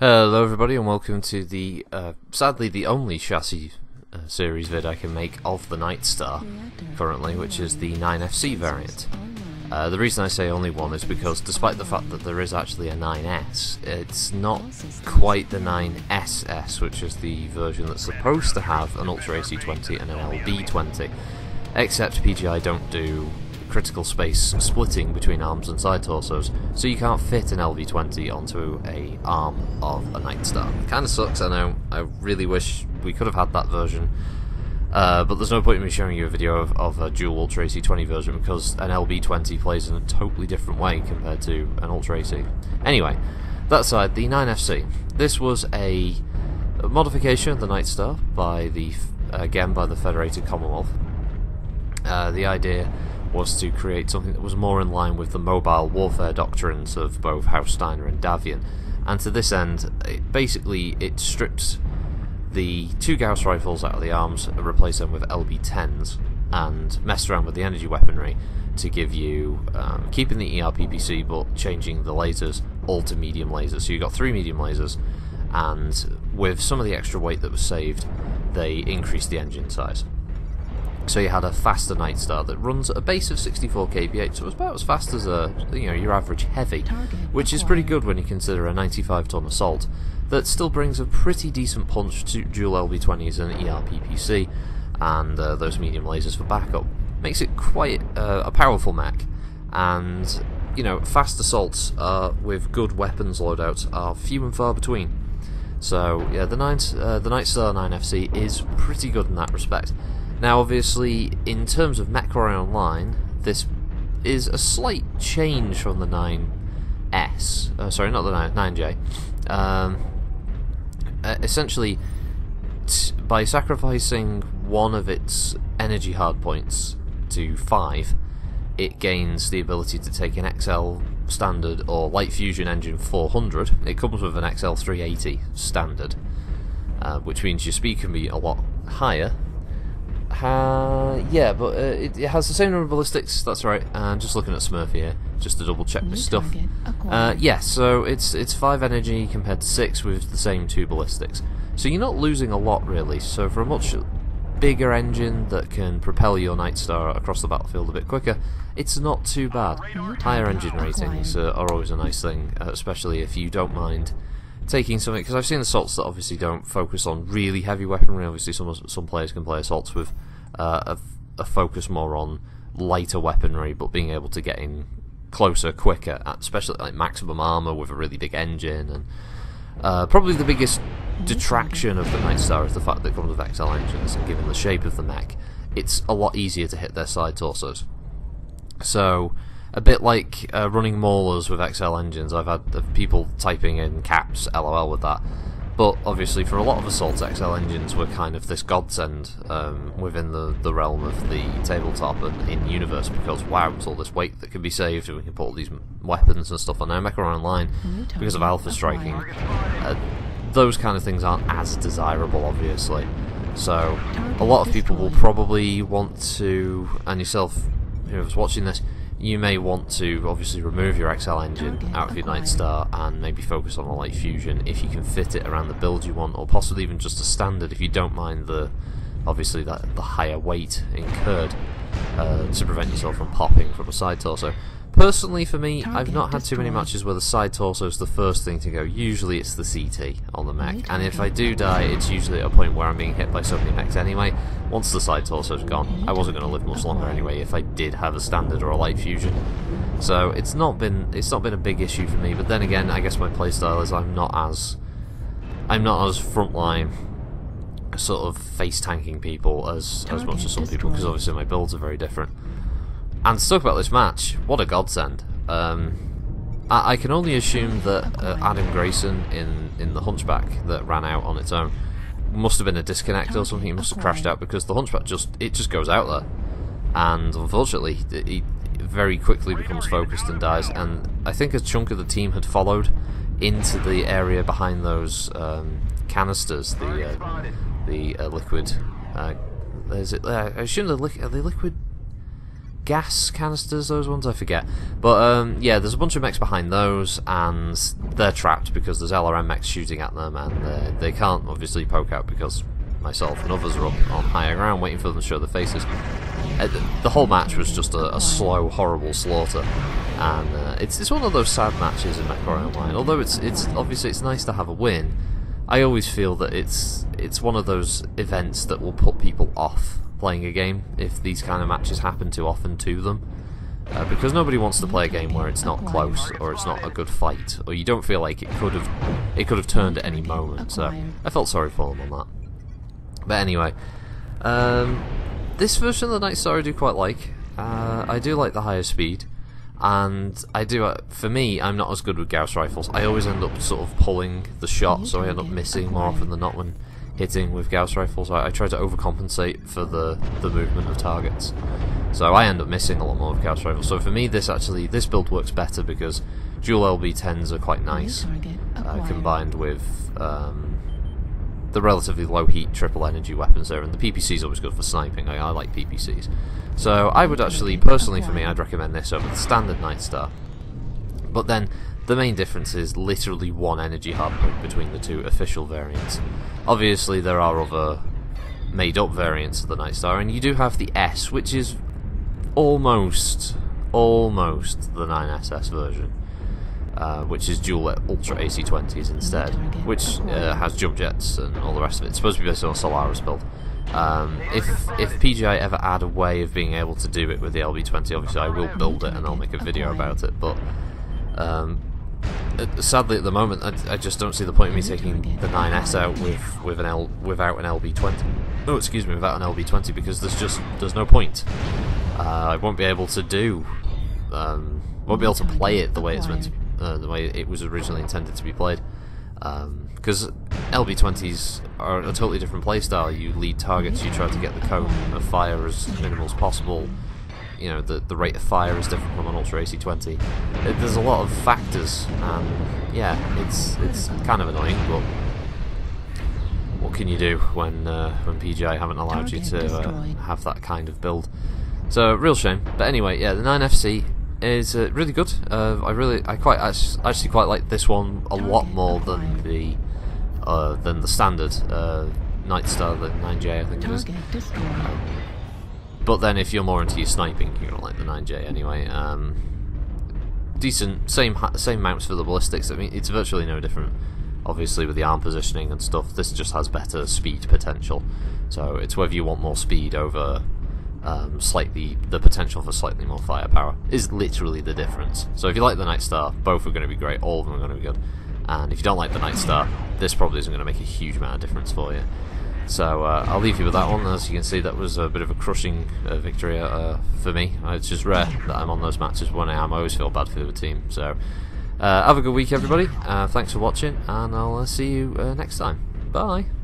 Hello everybody and welcome to the, uh, sadly the only chassis uh, series vid I can make of the Nightstar currently, which is the 9FC variant. Uh, the reason I say only one is because despite the fact that there is actually a 9S, it's not quite the 9SS, which is the version that's supposed to have an Ultra AC20 and an LB20, except PGI don't do critical space splitting between arms and side torsos, so you can't fit an LB20 onto a arm of a Nightstar. Kind of sucks, I know. I really wish we could have had that version. Uh, but there's no point in me showing you a video of, of a dual Ultra AC 20 version because an LB20 plays in a totally different way compared to an Ultra AC. Anyway, that side, the 9FC. This was a modification of the Nightstar by the again by the Federated Commonwealth. Uh, the idea was to create something that was more in line with the mobile warfare doctrines of both House Steiner and Davion. And to this end, it basically it strips the two Gauss rifles out of the arms, replace them with LB10s, and messed around with the energy weaponry to give you um, keeping the ERPPC but changing the lasers all to medium lasers. So you got three medium lasers, and with some of the extra weight that was saved, they increased the engine size. So you had a faster Nightstar that runs at a base of 64 kph, so it was about as fast as a you know your average heavy, which is pretty good when you consider a 95 ton assault. That still brings a pretty decent punch to dual LB20s and ERPPC, and uh, those medium lasers for backup. Makes it quite uh, a powerful mech, and you know fast assaults uh, with good weapons loadouts are few and far between. So yeah, the nine, uh, the Nightstar 9FC is pretty good in that respect. Now, obviously, in terms of MechWarrior Online, this is a slight change from the 9S. Uh, sorry, not the 9, 9J. Um, uh, essentially, by sacrificing one of its energy hardpoints to 5, it gains the ability to take an XL standard or Light Fusion Engine 400. It comes with an XL 380 standard, uh, which means your speed can be a lot higher uh, yeah, but uh, it, it, has the same number of ballistics. That's right. And just looking at Smurf here, just to double check my stuff. Uh, yeah, so it's it's five energy compared to six with the same two ballistics. So you're not losing a lot really. So for a much bigger engine that can propel your Nightstar across the battlefield a bit quicker, it's not too bad. Higher engine ratings uh, are always a nice thing, uh, especially if you don't mind taking something because I've seen assaults that obviously don't focus on really heavy weaponry. Obviously, some some players can play assaults with uh, a, a, focus more on lighter weaponry, but being able to get in closer, quicker, especially like maximum armor with a really big engine. And uh, probably the biggest detraction of the Nightstar is the fact that it comes with XL engines, and given the shape of the mech, it's a lot easier to hit their side torsos. So a bit like uh, running maulers with XL engines. I've had people typing in caps LOL with that. But obviously, for a lot of assaults, XL engines were kind of this godsend um, within the, the realm of the tabletop and in universe because wow, it's all this weight that can be saved, and we can put all these weapons and stuff on there. Mecha Online, because of alpha striking, uh, those kind of things aren't as desirable, obviously. So, a lot of people will probably want to, and yourself, whoever's watching this, you may want to obviously remove your XL engine out of your Nightstar and maybe focus on a light fusion if you can fit it around the build you want, or possibly even just a standard if you don't mind the obviously that the higher weight incurred uh, to prevent yourself from popping from a side torso. Personally, for me, I've not had too many matches where the side torso is the first thing to go. Usually it's the CT on the mech, and if I do die, it's usually at a point where I'm being hit by so many mechs anyway. Once the side torso's gone, I wasn't going to live much longer anyway if I did have a standard or a light fusion. So it's not been it's not been a big issue for me. But then again, I guess my playstyle is I'm not as I'm not as frontline sort of face tanking people as as much as some people because obviously my builds are very different. And to talk about this match, what a godsend. Um, I, I, can only assume that uh, Adam Grayson in, in the Hunchback that ran out on its own must have been a disconnect or something. He must have crashed out because the Hunchback just it just goes out there, and unfortunately he very quickly becomes focused and dies. And I think a chunk of the team had followed into the area behind those um, canisters, the uh, the uh, liquid. Uh, it? Uh, I assume the li- are they liquid gas canisters, those ones, I forget. But um, yeah, there's a bunch of mechs behind those, and they're trapped because there's LRM mechs shooting at them, and they, they can't obviously poke out because myself and others are up on higher ground waiting for them to show their faces. Uh, the whole match was just a, a slow, horrible slaughter, and uh, it's it's one of those sad matches in MechWarrior Online. Although it's it's obviously it's nice to have a win, I always feel that it's it's one of those events that will put people off playing a game if these kind of matches happen too often to them. Uh, because nobody wants to play a game where it's not close or it's not a good fight or you don't feel like it could have it could have turned at any moment. So I felt sorry for them on that. But anyway, um, this version of the Nightstar I do quite like. Uh, I do like the higher speed, and I do. Uh, for me, I'm not as good with Gauss rifles. I always end up sort of pulling the shot, so I end up missing more often than not when hitting with Gauss rifles. I, I try to overcompensate for the the movement of targets, so I end up missing a lot more with Gauss rifles. So for me, this actually this build works better because dual LB10s are quite nice, uh, combined with. Um, the relatively low heat triple energy weapons there, and the PPC is always good for sniping. I, I like PPCs. So I would actually, personally for me, I'd recommend this over the standard Nightstar. But then, the main difference is literally one energy hardpoint between the two official variants. Obviously, there are other made-up variants of the Nightstar, and you do have the S, which is almost, almost the 9SS version. Uh, which is dual Ultra AC20s instead, which uh, has jump jets and all the rest of it. It's supposed to be based on a Solaris build. Um, if if PGI ever add a way of being able to do it with the LB20, obviously I will build it and I'll make a video about it. But um, uh, sadly, at the moment, I, I, just don't see the point of me taking the 9S out with with an L without an LB20. No, excuse me, without an LB20 because there's just there's no point. Uh, I won't be able to do. Um, won't be able to play it the way it's meant to uh, the way it was originally intended to be played. Because um, LB20s are a totally different playstyle. You lead targets, you try to get the cone of fire as minimal as possible. You know, the, the rate of fire is different from an Ultra AC20. It, there's a lot of factors, and yeah, it's it's kind of annoying, but what can you do when uh, when PGI haven't allowed you to uh, have that kind of build? So, real shame. But anyway, yeah, the 9FC is uh, really good. Uh, I really, I quite actually quite like this one a lot more than the uh, than the standard uh, Nightstar, the 9J, I think it is. Um, but then, if you're more into your sniping, you're gonna like the 9J anyway. Um, decent, same same mounts for the ballistics. I mean, it's virtually no different. Obviously, with the arm positioning and stuff, this just has better speed potential. So it's whether you want more speed over um, slightly the potential for slightly more firepower is literally the difference. So if you like the Nightstar, both are going to be great. All of them are going to be good. And if you don't like the Nightstar, this probably isn't going to make a huge amount of difference for you. So uh, I'll leave you with that one. As you can see, that was a bit of a crushing uh, victory uh, for me. Uh, it's just rare that I'm on those matches when I am. I always feel bad for the team. So uh, have a good week, everybody. Uh, thanks for watching, and I'll see you next time. Bye.